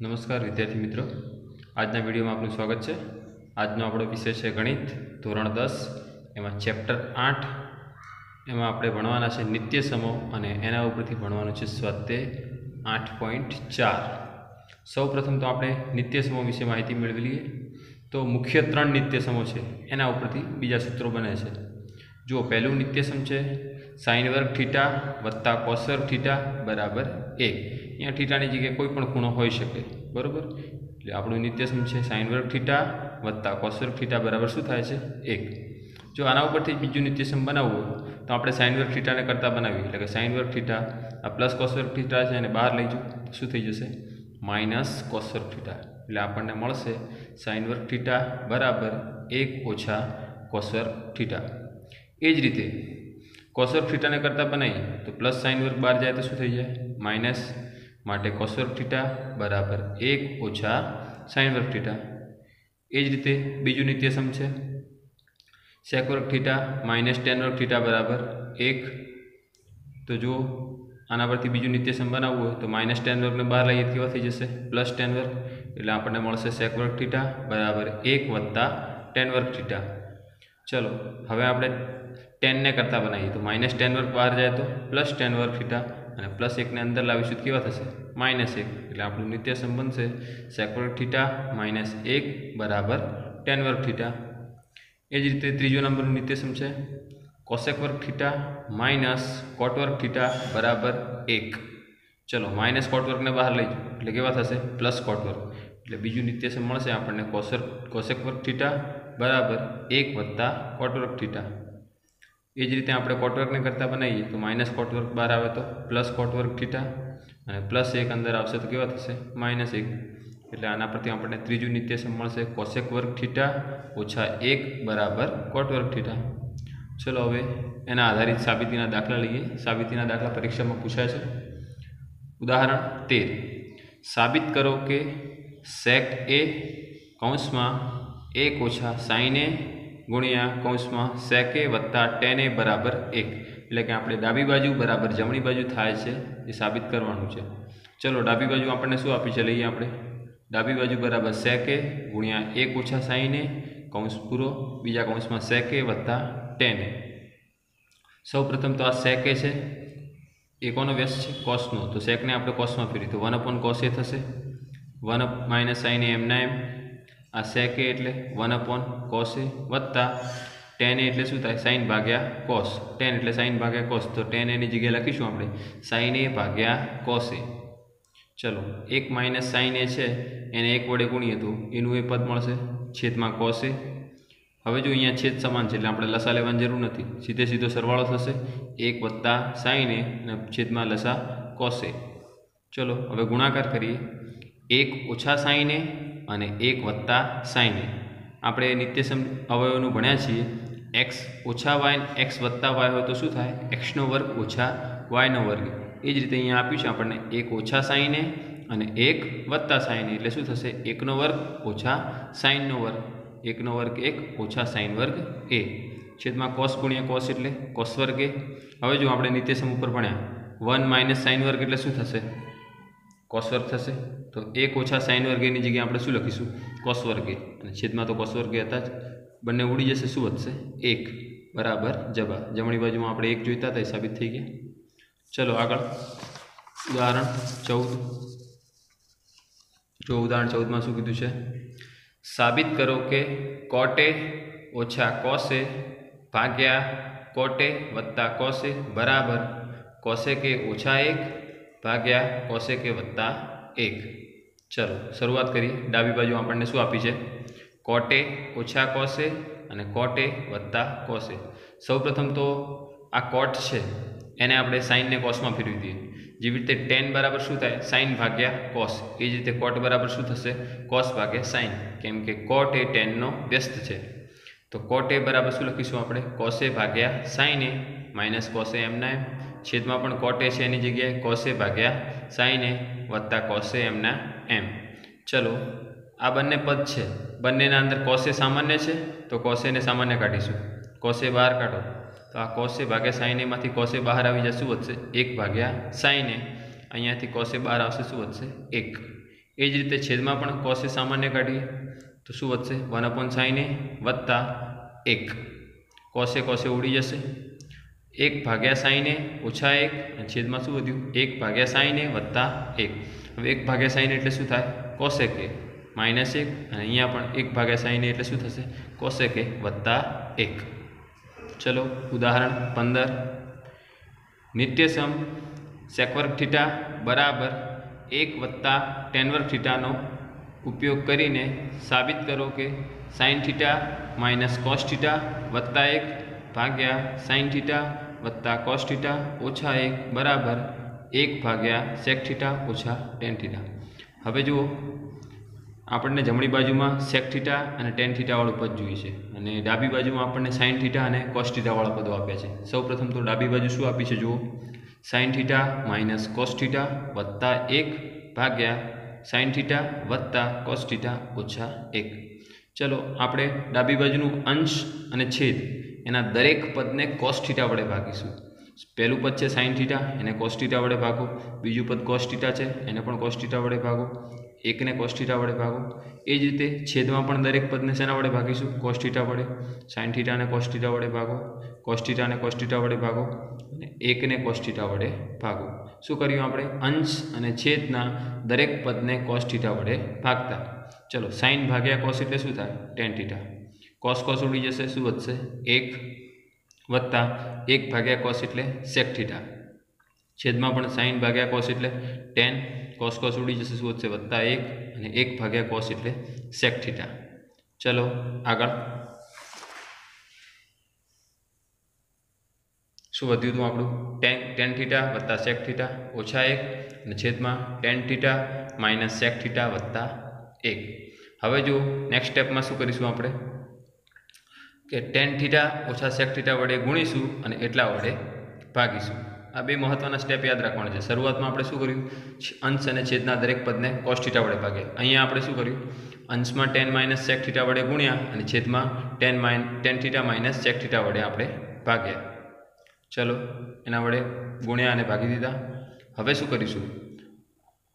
નમસ્કાર, વિદ્યાર્થી મિત્રો. આજના વિડીયોમાં આપનું સ્વાગત છે. આજનો આપણો વિષય છે ગણિત, ધોરણ દસ, એમાં ચેપ્ટર આઠ. એમાં આપણે ભણવાના છે નિત્ય સમો અને એના ઉપરથી ભણવાનું છે સ્વાતે આઠ પોઈન્ટ ચાર. સૌ પ્રથમ તો આપણે નિત્ય સમો વિશે માહિતી મેળવી લઈએ. તો મુખ્ય ત્રણ નિત્ય સમો છે. એના ઉપરથી બીજા સૂત્રો બને છે. જુઓ, પહેલું નિત્યસમ છે. સાઇન વર્ગ થીટા વત્તા કોસર થીટા બરાબર એક અહીંયા થીટાની જગ્યાએ કોઈ પણ ખૂણો હોઈ શકે. બરાબર? એટલે આપણું નિત્યસમ છે સાઇન વર્ગ થીટા વત્તા કોસર થીટા બરાબર શું થાય છે? એક. જો આના ઉપરથી બીજું નિત્યસમ બનાવવું તો આપણે સાઇન વર્ગ થીટાને કરતાં બનાવીએ. એટલે કે સાઇન વર્ગ થીટા આ પ્લસ કોસ થીટા છે એને બહાર લઈ જાઓ. શું થઈ જશે? માઇનસ કોસ વર્ગ થીટા એટલે આપણને મળશે સાઇન વર્ગ થીટા બરાબર એક ઓછા કોસ થીટા એ જ રીતે કોસવર્ગ થીટાને કરતાં બનાવી તો પ્લસ સાઇન વર્ગ બહાર જાય તો શું થઈ જાય? માઇનસ માટે કોસવર્ગ થીટા બરાબર એક ઓછા સાઇન વર્ગ થીટા. એ જ રીતે બીજું નિત્યસમ છે. સેક વર્ગ થીટા માઇનસ ટેન વર્ગ થીટા બરાબર એક. તો જુઓ, આના પરથી બીજું નિત્યસમ બનાવવું હોય તો માઇનસ ટેન વર્ગને બહાર લઈએ કેવા થઈ જશે? પ્લસ ટેન વર્ગ. એટલે આપણને મળશે સેક વર્ગ થીટા બરાબર એક વત્તા ટેન વર્ગ થીટા. ચલો, હવે આપણે ટેનને કરતાં બનાવીએ. તો માઇનસ ટેન વર્ગ બહાર જાય તો પ્લસ ટેન વર્ગ થીટા અને પ્લસ એકને અંદર લાવીશું કેવા થશે? માઇનસ એક. એટલે આપણું નિત્ય સંબંધ છે સેકવર્ક થીટા માઇનસ એક બરાબર ટેન વર્ગ થીટા એ જ રીતે ત્રીજો નંબરનું નિત્યસમ છે કોસેક વર્ગ થીટા માઇનસ કોટ વર્ગ થીટા બરાબર એક. ચલો માઇનસ કોટ વર્ગને બહાર લઈ એટલે કેવા થશે? પ્લસ કોટ વર્ગ. એટલે બીજું નિત્યસમ મળશે આપણને કોસર કોસેક વર્ગ થીટા બરાબર એક વત્તા કોટવર્ક થીટા એ જ રીતે આપણે કોટવર્કને કરતાં બનાવીએ તો માઇનસ કોટવર્ક બહાર આવે તો પ્લસ કોટવર્ક થીટા અને પ્લસ એક અંદર આવશે તો કેવા થશે? માઇનસ એક. એટલે આના પરથી આપણને ત્રીજું નિત્યસમ મળશે કોશેક વર્ગ થીટા ઓછા એક બરાબર કોટવર્ક થીટા ચલો હવે એના આધારિત સાબિતીના દાખલા લઈએ. સાબિતીના દાખલા પરીક્ષામાં પૂછાય છે. ઉદાહરણ તેર. સાબિત કરો કે સેક એ કૌંસમાં એક ઓછા સાઈન ગુણ્યા કૌંસમાં સેકે વત્તા ટેન બરાબર એક. એટલે કે આપણે ડાબી બાજુ બરાબર જમણી બાજુ થાય છે એ સાબિત કરવાનું છે. ચલો, ડાબી બાજુ આપણને શું આપી છે? લઈએ આપણે. ડાબી બાજુ બરાબર સેકે ગુણ્યા એક ઓછા સાઈન કૌંસ પૂરો. બીજા કૌંસમાં સેકે વત્તા ટેન. એ સૌ પ્રથમ તો આ સેકે છે. એ કોનો વ્યસ્ત છે? કોસનો. તો સેકને આપણે કોસમાં ફેરી તો વન અપોન કોસ એ થશે? વન અપ માઇનસ સાઈન એમના એમ. આ સેકે એટલે વન અપોન કોસે વત્તા ટેન એટલે શું થાય? સાઈન ભાગ્યા કોસ ટેન એટલે સાઈન ભાગ્યા કોસ તો ટેન એની જગ્યાએ લખીશું આપણે. સાઈન એ ભાગ્યા કોસે ચલો, એક માઇનસ સાઈન એ છે, એને એક વડે ગુણીએ તો એનું એ પદ મળશે. છેદમાં કોસે હવે જો અહીંયા છેદ સમાન છે એટલે આપણે લસા લેવાની જરૂર નથી. સીધે સીધો સરવાળો થશે. એક વત્તા સાઈન એ અને છેદમાં લસા કોસે ચલો, હવે ગુણાકાર કરીએ. એક ઓછા સાઈન એ અને એક વત્તા સાઈને આપણે નિત્યસમ અવયવનું ભણ્યા છીએ. એક્સ ઓછા વાય એક્સ વત્તા વાય હોય તો શું થાય? એક્સનો વર્ગ ઓછા વાયનો વર્ગ. એ જ રીતે અહીંયા આપ્યું છે આપણને એક ઓછા સાઈને અને એક વત્તા સાઈન એટલે શું થશે? એકનો વર્ગ ઓછા સાઈનનો વર્ગ. એકનો વર્ગ એક ઓછા સાઈન વર્ગ એ. છેદમાં કોસ ગુણ્યા કોસ એટલે? કોસ વર્ગ એ. હવે જો આપણે નિત્યસમ ઉપર ભણ્યા. વન માઇનસ સાઈન વર્ગ એટલે શું થશે? કોસ થશે. તો એક ઓછા સાઈન વર્ગેની જગ્યાએ આપણે શું લખીશું? કોસ અને છેદમાં તો કોસ હતા જ. બંને ઉડી જશે, શું વધશે? એક. બરાબર. જબા જમણી બાજુમાં આપણે એક જોઈતા હતા, એ સાબિત થઈ ગયા. ચલો આગળ. ઉદાહરણ ચૌદ. જો ઉદાહરણ ચૌદમાં શું કીધું છે? સાબિત કરો કે કોટે ઓછા કોસે ભાગ્યા કોટે વત્તા કોસે. બરાબર. કોસે કે ઓછા એક. ભાગ્યા કોસેકે વત્તા એક. ચલો, શરૂઆત કરીએ. ડાબી બાજુ આપણને શું આપી છે? કોટે ઓછા કોસે અને કોટે વત્તા કોસે. સૌપ્રથમ તો આ કોટ છે, એને આપણે સાઈનને કોસમાં ફેરવી દઈએ. જેવી રીતે ટેન બરાબર શું થાય? સાઈન ભાગ્યા કોસ. એ જ રીતે કોટ બરાબર શું થશે? કોસ ભાગ્યા સાઈન. કેમ કે કોટ એ ટેનનો વ્યસ્ત છે. તો કોટ બરાબર શું લખીશું આપણે? કોસે ભાગ્યા સાઈને માઇનસ કોસે એમના એમ છેદમાં પણ કોટે છે એની જગ્યાએ, કોસે ભાગ્યા સાઈને વત્તા કોસે એમના એમ. ચલો, આ બંને પદ છે. બંનેના અંદર કોસે સામાન્ય છે, તો કોસેને સામાન્ય કાઢીશું. કોસે બહાર કાઢો. તો આ કોસે ભાગ્યા સાઈનેમાંથી કોસે બહાર આવી જશે, શું વધશે? એક ભાગ્યા સાઈને અહીંયાથી કોસે બહાર આવશે, શું વધશે? એક. એ જ રીતે છેદમાં પણ કોસે સામાન્ય કાઢીએ, તો શું વધશે? વન અપોન સાઈને વત્તા એક. કોસે કોસે ઉડી જશે? એક ભાગ્યા સાઈને ઓછા એક અને છેદમાં શું વધ્યું? એક ભાગ્યા સાઈને વત્તા એક. હવે એક ભાગ્યા સાઈને એટલે શું થાય? કોસેક એ માઇનસ એક અને અહીંયા પણ એક ભાગ્યા સાઈને એટલે શું થશે? કોસેક એ વત્તા એક. ચલો, ઉદાહરણ પંદર. નિત્યસમ સેકવર્ગ થીટા બરાબર એક વત્તા ટેન વર્ગ થીટાનો ઉપયોગ કરીને સાબિત કરો કે sine theta minus cos theta વત્તા એક ભાગ્યા સાઇન થીટા વત્તા કોસ ઓછા એક બરાબર એક ભાગ્યા સેક થીટા ઓછા ટેન થીટા. હવે જુઓ, આપણને જમણી બાજુમાં સેક થીટા અને ટેન થીટાવાળું પદ જોઈએ છે. અને ડાબી બાજુમાં આપણને સાઇન થીટા અને કોસ પદો આપ્યા છે. સૌપ્રથમ તો ડાબી બાજુ શું આપી છે? જુઓ. સાઇન થીટા માઇનસ કોસ વત્તા એક ભાગ્યા સાઇન થીટા વત્તા કોસ ઓછા એક. ચલો, આપણે ડાબી બાજુનું અંશ અને છેદ એના દરેક પદને કોસ વડે ભાગીશું પહેલું પદ છે સાઇન થીટા એને કોસ વડે ભાગો બીજું પદ કોસ છે એને પણ કોસ વડે ભાગો એકને કોસ વડે ભાગો એ જ રીતે છેદમાં પણ દરેક પદને શેના વડે ભાગીશું કોસ વડે સાઇન થીટા અને વડે ભાગો કોસ થીટા અને કોસ થીટા વડે ભાગો અને એકને કોસ વડે ભાગો શું કર્યું આપણે અંશ અને છેદના દરેક પદને કોસ વડે ભાગતા ચલો સાઇન ભાગ્યા કોસ એટલે શું થાય ટેન થીટા કોસ કોસ ઉડી જશે, શું વધશે? એક વત્તા એક ભાગ્યા કોસ એટલે સેક થીટા છેદમાં પણ સાઈન ભાગ્યા કોસ એટલે ટેન. કોસ કોસ ઉડી જશે, શું વધશે? વત્તા એક અને એક ભાગ્યા કોસ એટલે સેક થીટા ચલો, આગળ. શું વધ્યું હતું આપણું? ટેન ટેન થીટા વત્તા સેક થીટા ઓછા એક અને છેદમાં tan theta minus sec theta વત્તા એક. હવે જો નેક્સ્ટ સ્ટેપમાં શું કરીશું આપણે? કે ટેન થીટા ઓછા સેક થીટા વડે ગુણીશું અને એટલા વડે ભાગીશું. આ બે મહત્ત્વના સ્ટેપ યાદ રાખવાના છે. શરૂઆતમાં આપણે શું કર્યું? અંશ અને છેદના દરેક પદને કોસ વડે ભાગે અહીંયા આપણે શું કર્યું? અંશમાં ટેન માઇનસ સેક થીટા વડે ગુણ્યા અને છેદમાં tan minus tan theta minus sec theta વડે આપણે ભાગ્યા. ચલો, એના વડે ગુણ્યા અને ભાગી દીધા. હવે શું કરીશું?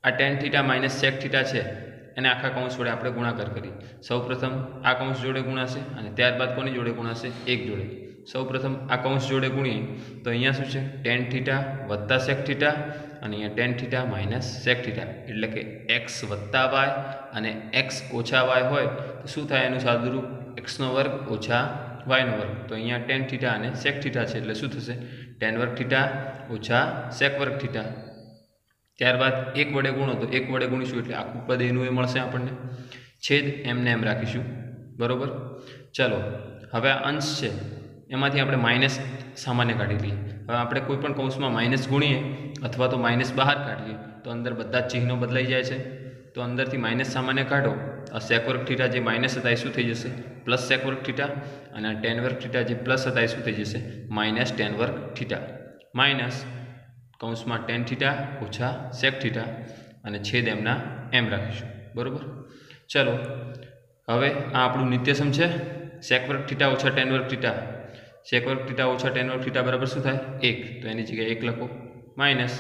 આ tan theta minus sec theta છે. એને આખા કૌંસ વડે આપણે ગુણાકાર કરીએ. સૌપ્રથમ આ કૌંસ જોડે ગુણાશે અને ત્યારબાદ કોની જોડે ગુણાશે? એક જોડે. સૌપ્રથમ આ કૌંસ જોડે ગુણીએ, તો અહીંયા શું છે? ટેન થીટા વત્તા સેક થીટા અને અહીંયા tan theta minus sec theta. એટલે કે એક્સ વત્તા વાય અને એક્સ ઓછા વાય હોય, તો શું થાય એનું સાદુરૂપ? એક્સનો વર્ગ ઓછા વાયનો વર્ગ. તો અહીંયા ટેન થીટા અને સેક થીટા છે, એટલે શું થશે? ટેન વર્ગ થીટા ઓછા સેક વર્ગ થીટા. ત્યારબાદ એક વડે ગુણો તો એક વડે ગુણીશું એટલે આખું પદ એનું એ મળશે આપણને. છેદ એમને એમ રાખીશું. બરાબર? ચલો, હવે આ અંશ છે. એમાંથી આપણે માઇનસ સામાન્ય કાઢી લઈએ. હવે આપણે કોઈ પણ કૌંસમાં માઇનસ ગુણીએ અથવા તો માઇનસ બહાર કાઢીએ, તો અંદર બધા જ ચિહ્નો બદલાઈ જાય છે. તો અંદરથી માઇનસ સામાન્ય કાઢો. આ સેક વર્ગ થીટા જે માઇનસ હતા એ શું થઈ જશે? પ્લસ સેક વર્ગ થીટા અને ટેન વર્ગ થીટા જે પ્લસ હતા એ શું થઈ જશે? માઇનસ ટેન વર્ગ થીટા માઇનસ કૌંસમાં ટેન થીટા ઓછા સેક થીટા અને છેદ એમના એમ રાખીશું. બરાબર? ચલો, હવે આ આપણું નિત્યસમ છે. સેક વર્ગ થીટા ઓછા ટેન વર્ગ થીટા. સેક વર્ગ થીટા ઓછા ટેન વર્ગ થીટા બરાબર શું થાય? એક. તો એની જગ્યાએ એક લખો. માઇનસ.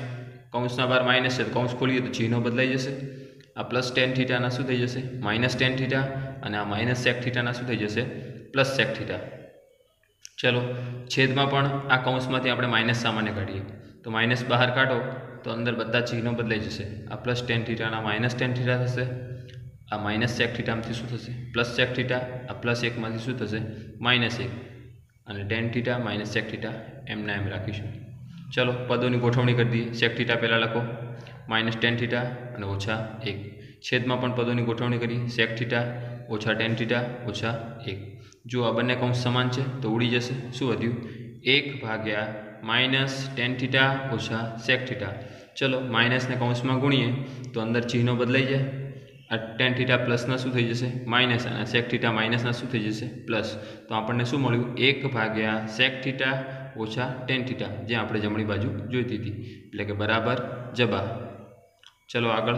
કૌંસના બાર માઇનસ છે. તો કૌંસ ખોલીએ તો ચિહ્નો બદલાઈ જશે. આ પ્લસ ટેન થીટાના શું થઈ જશે? માઇનસ ટેન થીટા અને આ માઇનસ સેક થીટાના શું થઈ જશે? Plus sec theta. ચલો, છેદમાં પણ આ કૌંસમાંથી આપણે માઇનસ સામાન્ય કાઢીએ. તો માઇનસ બહાર કાઢો, તો અંદર બધા ચિહ્નો બદલાઈ જશે. આ પ્લસ ટેન થીટાના માઇનસ ટેન થીટા થશે. આ માઇનસ સેક થીટામાંથી શું થશે? પ્લસ સેક થીટા આ પ્લસ એકમાંથી શું થશે? માઇનસ એક. અને tan theta minus sec theta એમના એમ રાખીશું. ચલો, પદોની ગોઠવણી કરી દઈએ. સેક થીટા પહેલાં લખો. માઇનસ ટેન થીટા અને ઓછા એક. છેદમાં પણ પદોની ગોઠવણી કરી. સેક થીટા ઓછા ટેન થીટા ઓછા એક. જો આ બંને કૌંસ સમાન છે, તો ઉડી જશે. શું વધ્યું? એક ભાગ્યા માઇનસ ટેન થીટા ઓછા સેક થીટા. ચલો માઇનસને કૌંસમાં ગુણીએ, તો અંદર ચિહ્નો બદલાઈ જાય. આ ટેન થીટા પ્લસના શું થઈ જશે? માઇનસ અને સેક થીટા માઇનસના શું થઈ જશે? પ્લસ. તો આપણને શું મળ્યું? એક ભાગ્યા સેક થીટા ઓછા ટેન થીટા, જે આપણે જમણી બાજુ જોઈતી હતી. એટલે કે બરાબર જબા ચલો આગળ.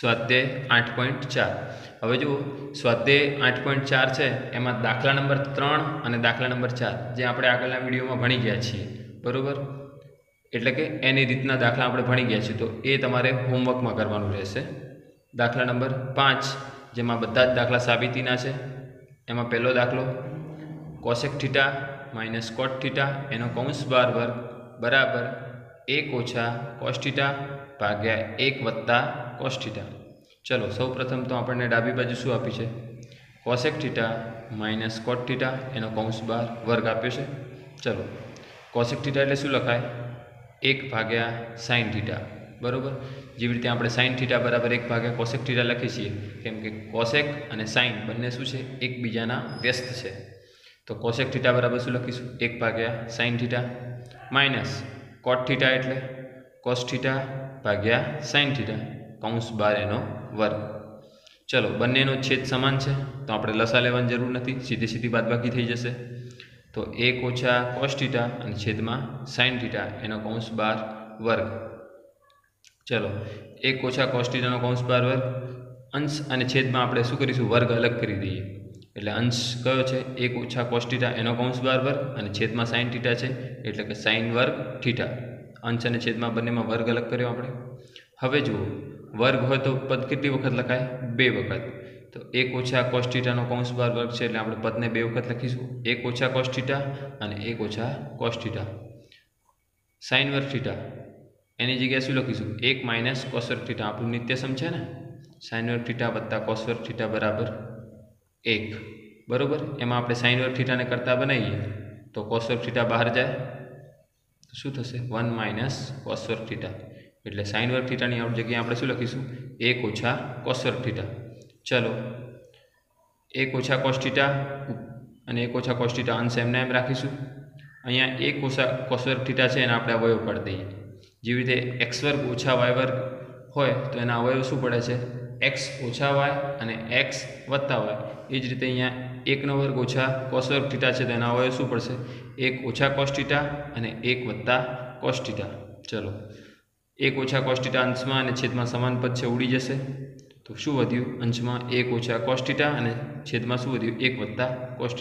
સ્વાધ્યાય આઠ પોઈન્ટ ચાર. હવે જુઓ, સ્વાધ્યાય આઠ પોઈન્ટ ચાર છે, એમાં દાખલા નંબર ત્રણ અને દાખલા નંબર ચાર, જે આપણે આગળના વિડીયોમાં ભણી ગયા છીએ. બરાબર? એટલે કે એની રીતના દાખલા આપણે ભણી ગયા છીએ. તો એ તમારે હોમવર્કમાં કરવાનું રહેશે. દાખલા નંબર પાંચ, જેમાં બધા જ દાખલા સાબિતીના છે. એમાં પહેલો દાખલો cosec theta minus cot theta એનો કૌંસ બાર વર્ગ બરાબર એક ઓછા કોસ થીટા ભાગ્યા એક વત્તા કોસ ચલો, સૌ પ્રથમ તો આપણને ડાબી બાજુ શું આપી છે? Cosec theta minus cot theta એનો કૌંસ બાર વર્ગ આપ્યો છે. ચલો કોસેક થીટા એટલે શું લખાય? એક ભાગ્યા સાઇન થીટા બરાબર? જેવી રીતે આપણે સાઇન થીટા બરાબર એક ભાગ્યા કોસેક થીટા લખીએ છીએ, કેમ કે કોસેક અને સાઇન બંને શું છે? એકબીજાના વ્યસ્ત છે. તો કોસેક થીટા બરાબર શું લખીશું? એક ભાગ્યા sine theta minus cot theta એટલે કોસ થીટા ભાગ્યા સાઇન થીટા કૌંસ બાર એનો વર્ગ. ચલો, બંનેનો છેદ સમાન છે, તો આપણે લસા લેવાની જરૂર નથી, સીધી સીધી બાદબાકી થઈ જશે. તો એક ઓછા કોસ્ટીટા અને છેદમાં સાઇન ટીટા એનો કૌંસ બાર વર્ગ. ચલો, એક ઓછા કોસ્ટીટાનો કૌંસ બાર વર્ગ. અંશ અને છેદમાં આપણે શું કરીશું? વર્ગ અલગ કરી દઈએ. એટલે અંશ કયો છે? એક ઓછા કોસ્ટીટા એનો કૌંસ બાર વર્ગ અને છેદમાં સાઇન ટીટા છે, એટલે કે સાઇન વર્ગ ઠીટા અંશ અને છેદમાં બંનેમાં વર્ગ અલગ કર્યો આપણે. હવે જુઓ, વર્ગ હોય તો પદ કેટલી વખત લખાય? બે વખત. તો એક ઓછા કોસ થીટાનો કૌંસ બાર વર્ગ છે એટલે આપણે પદને બે વખત લખીશું. એક ઓછા કોસ્ટિટા અને એક ઓછા કોસ્ટિટા સાઇન વર્ગ એની જગ્યાએ શું લખીશું? એક માઇનસ કોસ થીટા આપણું નિત્યસમ છે ને? સાઇન વર્ગ થીટા વત્તા કોસ વર્ગ થીટા બરાબર એક. બરાબર? એમાં આપણે સાઇન વર્ગ કરતાં બનાવીએ તો કોસ વર્ગ થીટા બહાર જાય. શું થશે? વન માઇનસ કોસ થીટા એટલે સાઇન વર્ગ થીટાની જગ્યાએ આપણે શું લખીશું? એક ઓછા કોસ થીટા ચલો, એક ઓછા કોસ અને એક ઓછા કોસ થીટા અંશ એમને એમ રાખીશું. અહીંયા એક ઓછા કોસ થીટા છે, એને આપણે અવયવ પાડી દઈએ. જેવી રીતે એક્સ વર્ગ ઓછા વાય વર્ગ હોય, તો એના અવયવ શું પડે છે? એક્સ ઓછા વાય અને એક્સ વત્તા વાય એ જ રીતે અહીંયા એકનો વર્ગ ઓછા કોસ થીટા છે, તો એના અવયવ શું પડશે? એક ઓછા કોસ અને એક વત્તા કોસ ચલો. એક ઓછા કોસ અંશમાં અને છેદમાં સમાન પદ છે, ઉડી જશે. તો શું વધ્યું? અંશમાં એક ઓછા કોસ અને છેદમાં શું વધ્યું? એક વત્તા કોસ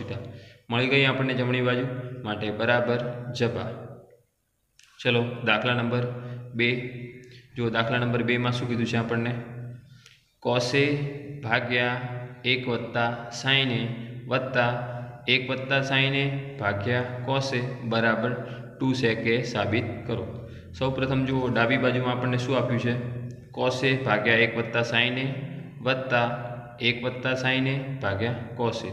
મળી ગઈ આપણને જમણી બાજુ? માટે બરાબર જબા ચલો, દાખલા નંબર બે. જો દાખલા નંબર બેમાં શું કીધું છે આપણને? કોસે ભાગ્યા એક વત્તા સાઈને વત્તા એક વત્તા સાઈને ભાગ્યા કોસે બરાબર ટુ સેકે સાબિત કરો. સૌ પ્રથમ જુઓ, ડાબી બાજુમાં આપણને શું આપ્યું છે? કોસે ભાગ્યા એક વત્તા સાઈને વત્તા એક વત્તા સાઈને ભાગ્યા કોસે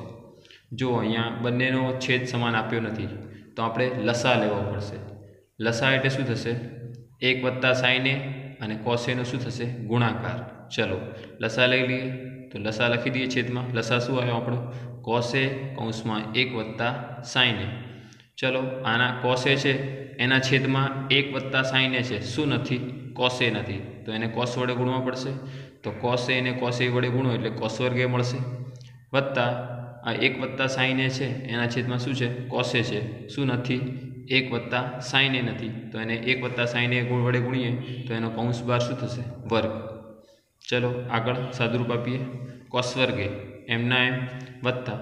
જો અહીંયા બંનેનો છેદ સમાન આપ્યો નથી. તો આપણે લસા લેવો પડશે. લસા એટલે શું થશે? એક વત્તા સાઈને અને કોસેનો શું થશે? ગુણાકાર. ચલો, લસા લઈ લઈએ. તો લસા લખી દઈએ છેદમાં. લસા શું આવ્યો આપણો? કોસે કૌંસમાં એક વત્તા સાઈને ચલો, આના કોસે છે, એના છેદમાં એક વત્તા સાઈને છે. શું નથી? કોસે નથી. તો એને કોસ વડે ગુણવા પડશે. તો કોસે એને કોસે વડે ગુણો એટલે કોસ મળશે. વત્તા આ એક વત્તા સાઈને છે, એના છેદમાં શું છે? કોસે છે. શું નથી? એક વત્તા સાઈને નથી. તો એને એક વત્તા સાઈને ગુણ વડે ગુણીએ, તો એનો કૌંસ બાર શું થશે? વર્ગ. ચલો, આગળ સાદુરૂપ આપીએ. કોસ એમના એમ વત્તા.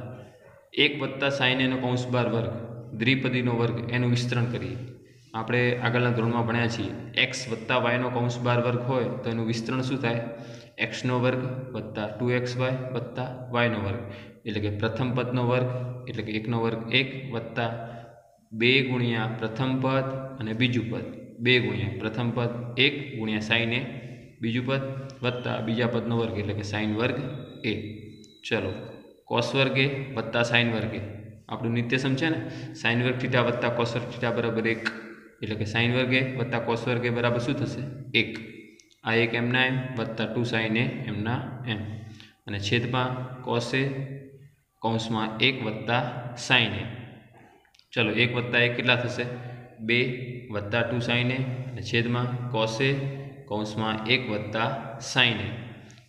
એક વત્તા સાઈનેનો કૌંસ બાર વર્ગ. દ્વિપદીનો વર્ગ એનું વિસ્તરણ કરીએ. આપણે આગળના ધોરણમાં ભણ્યા છીએ. એક્સ વત્તા વાયનો કૌંસ બાર વર્ગ હોય તો એનું વિસ્તરણ શું થાય? એક્સનો વર્ગ વત્તા ટુ એક્સ વાય વત્તા વાયનો વર્ગ. એટલે કે પ્રથમ પદનો વર્ગ, એટલે કે એકનો વર્ગ એક વત્તા બે ગુણ્યા પ્રથમ પદ અને બીજું પદ. બે ગુણ્યા પ્રથમ પદ એક ગુણ્યા સાઈન એ બીજું પદ વત્તા બીજા પદનો વર્ગ, એટલે કે સાઈન વર્ગ એ. ચલો કોસ વર્ગે વત્તા સાઈન વર્ગ આપણું નિત્યસમ છે ને સાઇન વર્ગ થીટા વત્તા કોસ વર્ગ થીટા બરાબર એક. એટલે કે સાઈન વર્ગે વત્તા કોસ વર્ગે બરાબર શું થશે? એક. આ એક એમના એમ વત્તા ટુ સાઈન એ એમના એમ. અને છેદમાં કોસે કૌંસમાં એક વત્તા સાઇન એ. ચલો, એક વત્તા એક કેટલા થશે? બે વત્તા ટુ સાઈને અને છેદમાં કોસે કૌંસમાં એક વત્તા સાઈને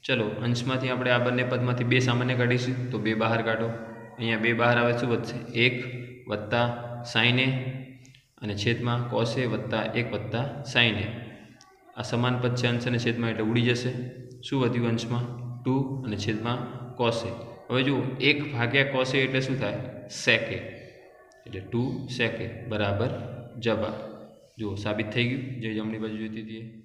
ચલો, અંશમાંથી આપણે આ બંને પદમાંથી બે સામાન્ય કાઢીશું, તો બે બહાર કાઢો. અહીંયા બે બહાર આવે શું વધશે? એક વત્તા સાઈને અને છેદમાં કોસે વત્તા એક વત્તા સાઈને આ સમાન પદ છે અંશ અને છેદમાં, એટલે ઉડી જશે. શું વધ્યું અંશમાં? ટુ અને છેદમાં કોસે. હવે જુઓ, એક ભાગ્યા કોસે એટલે શું થાય? સેકે. એટલે ટુ સેકે. બરાબર જવાબ. જુઓ, સાબિત થઈ ગયું. જે જમણી બાજુ જોઈતી હતી